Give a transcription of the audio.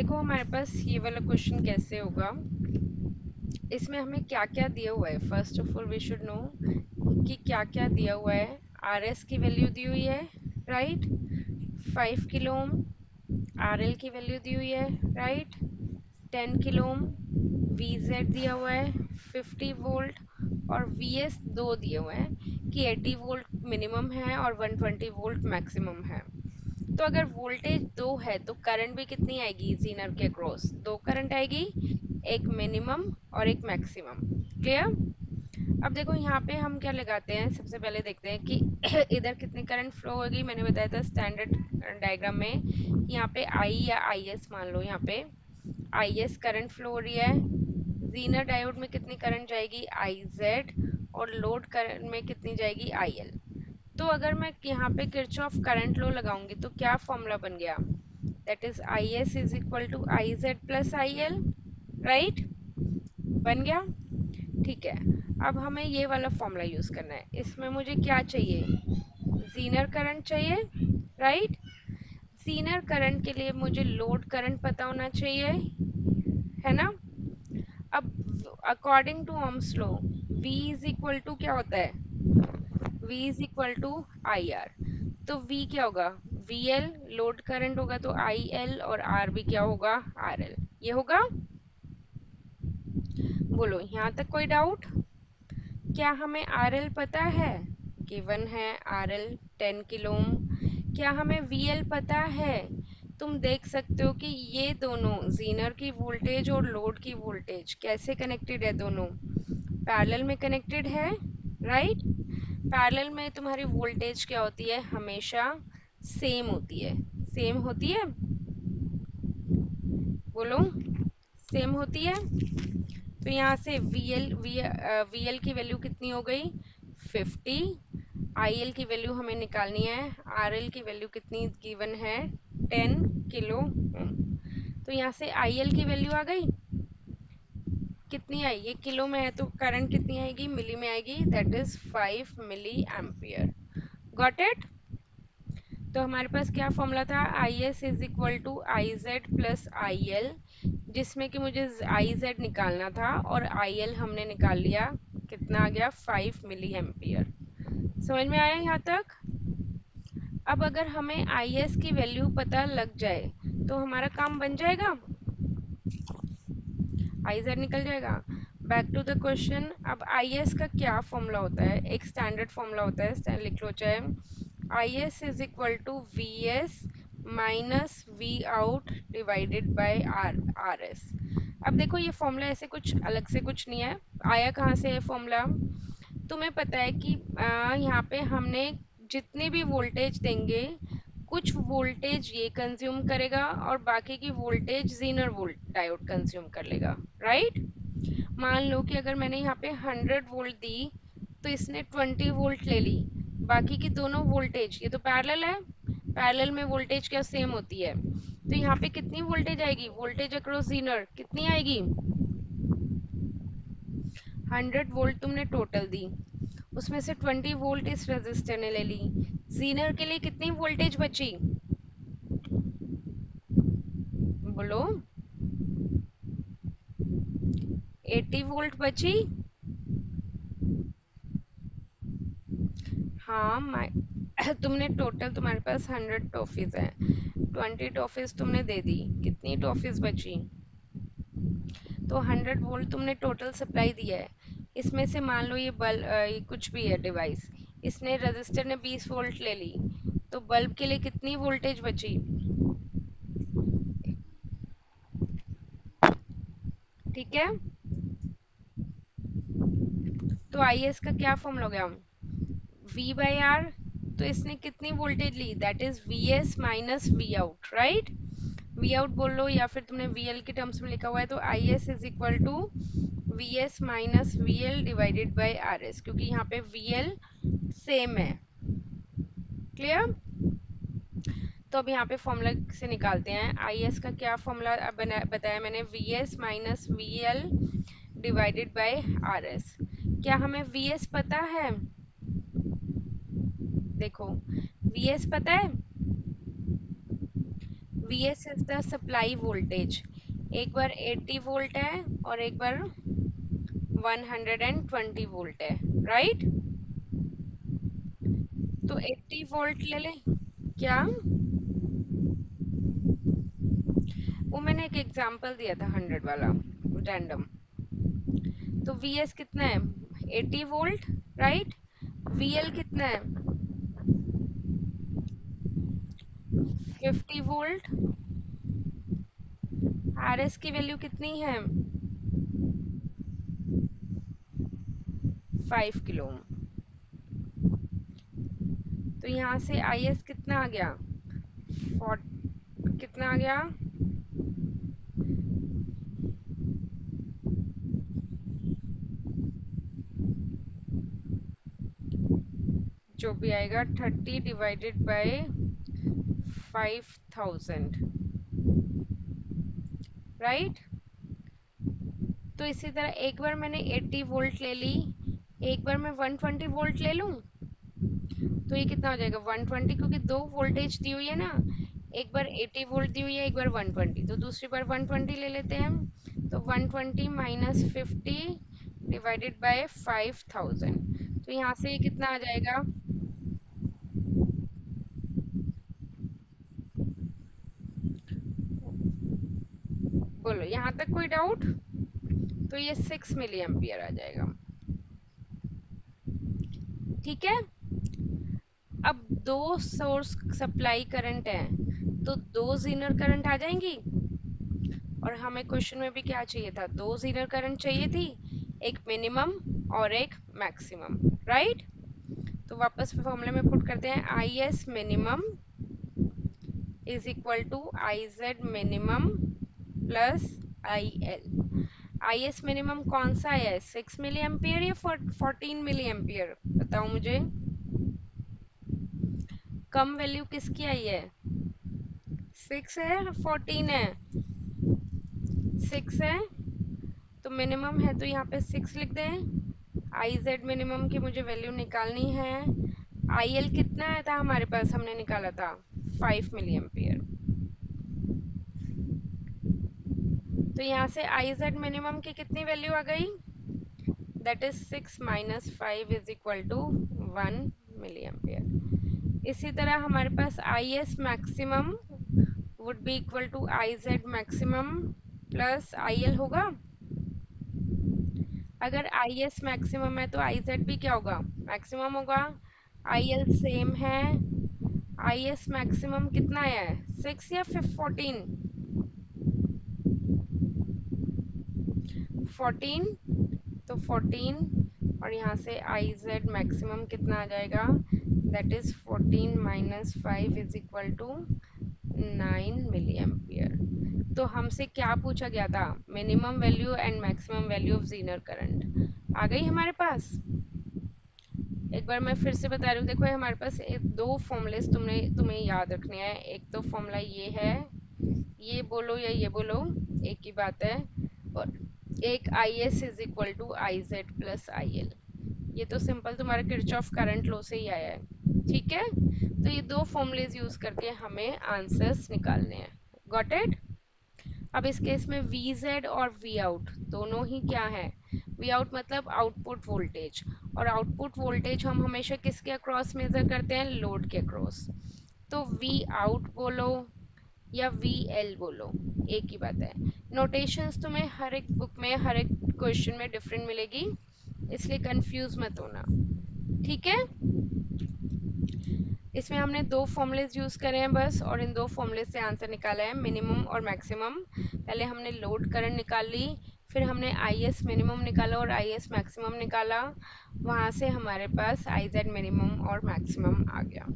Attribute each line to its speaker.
Speaker 1: देखो, हमारे पास ये वाला क्वेश्चन कैसे होगा? इसमें हमें क्या क्या दिया हुआ है? First of all we should know कि क्या क्या दिया हुआ है। आर एस की वैल्यू दी हुई है right five kilo R L की वैल्यू दी हुई है right ten kilo V Z दिया हुआ है फिफ्टी वोल्ट और वी एस दो दिए हुए हैं कि एटी वोल्ट मिनिमम है और वन ट्वेंटी वोल्ट मैक्सिमम है। तो अगर वोल्टेज दो है तो करंट भी कितनी आएगी? जीनर के क्रॉस दो करंट आएगी, एक मिनिमम और एक मैक्सिमम क्लियर अब देखो, यहाँ पे हम क्या लगाते हैं? सबसे पहले देखते हैं कि इधर कितनी करंट फ्लो होगी? मैंने बताया था स्टैंडर्ड डायग्राम में, यहाँ पे आई या आई एस मान लो यहाँ पे. आई एस करंट फ्लो हो रही है. जीनर डायोड में कितनी करंट जाएगी? आई जेड और लोड करंट में कितनी जाएगी? आई एल तो अगर मैं यहाँ पे किरचॉफ करंट लो लगाऊँगी तो क्या फॉर्मूला बन गया? That is I S is equal to I Z plus I L right बन गया? ठीक है। अब हमें ये वाला फॉर्मूला यूज़ करना है। इसमें मुझे क्या चाहिए? जीनर करंट चाहिए राइट जीनर करंट के लिए मुझे लोड करंट पता होना चाहिए, है ना? अब according to Ohm's law V is equal to क्या होता है? V is equal to I R तो V क्या होगा? VL लोड करंट होगा तो IL और R भी क्या होगा? RL ये होगा? बोलो, यहाँ तक कोई डाउट क्या हमें RL पता है? गिवन है RL 10 किलो क्या हमें VL पता है? तुम देख सकते हो कि ये दोनों जीनर की वोल्टेज और लोड की वोल्टेज कैसे कनेक्टेड है दोनों? पैरेलल में कनेक्टेड है राइट पैरेलल में तुम्हारी वोल्टेज क्या होती है? हमेशा सेम होती है। सेम होती है? बोलो। सेम होती है? तो यहाँ से VL VL की वैल्यू कितनी हो गई? 50 IL की वैल्यू हमें निकालनी है। RL की वैल्यू कितनी गिवन है? 10 किलो तो यहाँ से IL की वैल्यू आ गई? कितनी आई ये किलो में है तो करंट कितनी आएगी? मिली में आएगी that is five milli ampere got it तो हमारे पास क्या फॉर्मूला था? I S is equal to I Z plus I L जिसमें कि मुझे आई जेड निकालना था और आई एल हमने निकाल लिया। कितना आ गया? फाइव मिली एम्पियर समझ में आया यहाँ तक? अब अगर हमें आई एस की वैल्यू पता लग जाए तो हमारा काम बन जाएगा? आई जेड निकल जाएगा। बैक टू द क्वेश्चन अब आई एस का क्या फॉर्मूला होता है? एक स्टैंडर्ड फॉर्मूला होता है स्टैंड लिख लो चाहे I S is equal to V S minus V out divided by R R S अब देखो, ये फॉर्मूला ऐसे कुछ अलग से कुछ नहीं है। आया कहाँ से है फॉर्मूला तुम्हें पता है कि यहाँ पे हमने जितने भी वोल्टेज देंगे कुछ वोल्टेज ये कंज्यूम करेगा और बाकी की voltage Zener volt diode consume कर लेगा राइट मान लो कि अगर मैंने यहाँ पे 100 वोल्ट दी तो इसने 20 वोल्ट ले ली। बाकी की दोनों वोल्टेज ये तो पैरेलल है। पैरेलल में वोल्टेज क्या सेम होती है? तो यहाँ पे कितनी वोल्टेज आएगी? वोल्टेज अक्रॉस जीनर कितनी आएगी? 100 वोल्ट तुमने टोटल दी। उसमें से 20 वोल्ट इस रेजिस्टर ने ले ली। जीनर के लिए कितनी वोल्टेज बची? बोलो। 80 वोल्ट बची? हाँ तुमने टोटल तुम्हारे पास 100 टॉफीज है। 20 टॉफीज तुमने दे दी। कितनी टॉफीज बची? तो 100 वोल्ट तुमने टोटल सप्लाई दिया है। इसमें से मान लो ये बल्ब ये कुछ भी है डिवाइस इसने रजिस्टर ने 20 वोल्ट ले ली। तो बल्ब के लिए कितनी वोल्टेज बची? ठीक है? तो आई एस का क्या फॉर्मूला हो गया V बाई आर तो इसने कितनी voltage Lee? That is V S minus V out right V out बोल लो या फिर तुमने वी एल के टर्म्स में लिखा हुआ है तो I S is equal to V S minus V L divided by R S क्योंकि यहाँ पे वी एल सेम है। क्लियर तो अब यहाँ पे फॉर्मूला से निकालते हैं। आई एस का क्या फॉर्मूला बताया मैंने? V S minus V L divided by R S क्या हमें वी एस पता है? देखो वी एस पता है? V S is the supply voltage एक बार 80 वोल्ट है और एक बार 120 वोल्ट है राइट तो 80 वोल्ट ले ले, क्या? वो मैंने एक एग्जांपल दिया था 100 वाला रैंडम तो वी एस कितना है? 80 वोल्ट राइट वी एल कितना है? 50 वोल्ट आर एस की वैल्यू कितनी है? 5 किलो तो यहाँ से आई एस कितना आ गया? कितना आ गया? जो भी आएगा thirty divided by five thousand right तो इसी तरह एक बार मैंने 80 वोल्ट ले ली। एक बार मैं 120 वोल्ट ले लूँ तो ये कितना हो जाएगा? 120 क्योंकि दो वोल्टेज दी हुई है ना, एक बार 80 वोल्ट दी हुई है, एक बार 120 तो दूसरी बार 120 ले लेते हैं तो 120 माइनस फिफ्टी डिवाइडेड बाय 5000 तो यहाँ से ये कितना आ जाएगा? बोलो, यहाँ तक कोई डाउट? तो ये सिक्स मिली एम्पियर आ जाएगा। ठीक है? अब दो सोर्स सप्लाई करंट है तो दो जीनर करंट आ जाएँगी? और हमें क्वेश्चन में भी क्या चाहिए था? दो जीनर करंट चाहिए थी, एक मिनिमम और एक मैक्सिमम राइट तो वापस फॉर्मूले में पुट करते हैं I S minimum is equal to I Z minimum plus I L I S minimum कौन सा है? सिक्स मिली एम्पियर या फोर्टीन मिली एम्पियर बताओ मुझे। कम वैल्यू किसकी आई है? सिक्स है फोर्टीन है? सिक्स है? तो मिनिमम है तो यहाँ पे सिक्स लिख दें। आई जेड मिनिमम की मुझे वैल्यू निकालनी है। आई एल कितना आया था हमारे पास? हमने निकाला था फाइव मिली एम्पियर तो यहाँ से आई जेड मिनिमम की कितनी वैल्यू आ गई? That is six minus five is equal to one milli ampere इसी तरह हमारे पास I S maximum would be equal to I Z maximum plus I L होगा? अगर आई एस मैक्सिमम है तो आई जेड भी क्या होगा? मैक्सिमम होगा। आई एल सेम है। आई एस मैक्सिमम कितना है? सिक्स या फोर्टीन फोर्टीन तो फोर्टीन और यहाँ से आई जेड मैक्सिमम कितना आ जाएगा? That is fourteen minus five is equal to nine milli ampere तो हमसे क्या पूछा गया था? Minimum value and maximum value of Zener current आ गई हमारे पास? एक बार मैं फिर से बता रही हूँ, देखो हमारे पास दो फॉर्मूलेस तुमने, तुम्हें याद रखने हैं। एक तो फॉर्मूला ये है, ये बोलो या ये बोलो, एक ही बात है। और एक I S is equal to I Z plus I L ये तो सिंपल तुम्हारा किर्च ऑफ़ करंट लो से ही आया है। ठीक है? तो ये दो फॉर्मूलेज यूज़ करके हमें आंसर्स निकालने हैं। गॉट इट अब इस केस में वी जेड और वी आउट दोनों ही क्या है? वी आउट मतलब आउटपुट वोल्टेज और आउटपुट वोल्टेज हम हमेशा किसके अक्रॉस मेजर करते हैं? लोड के अक्रॉस तो वी आउट बोलो या वी एल बोलो, एक ही बात है। नोटेशंस तुम्हें हर एक बुक में, हर एक क्वेश्चन में डिफरेंट मिलेगी, इसलिए कंफ्यूज मत होना। ठीक है? इसमें हमने दो फॉर्मूलेज यूज़ करे हैं बस, और इन दो फॉर्मूले से आंसर निकाला है मिनिमम और मैक्सिमम पहले हमने लोड करंट निकाल ली, फिर हमने आई एस मिनिमम निकाला और आई एस मैक्सिमम निकाला। वहाँ से हमारे पास आई जेड मिनिमम और मैक्सिमम आ गया।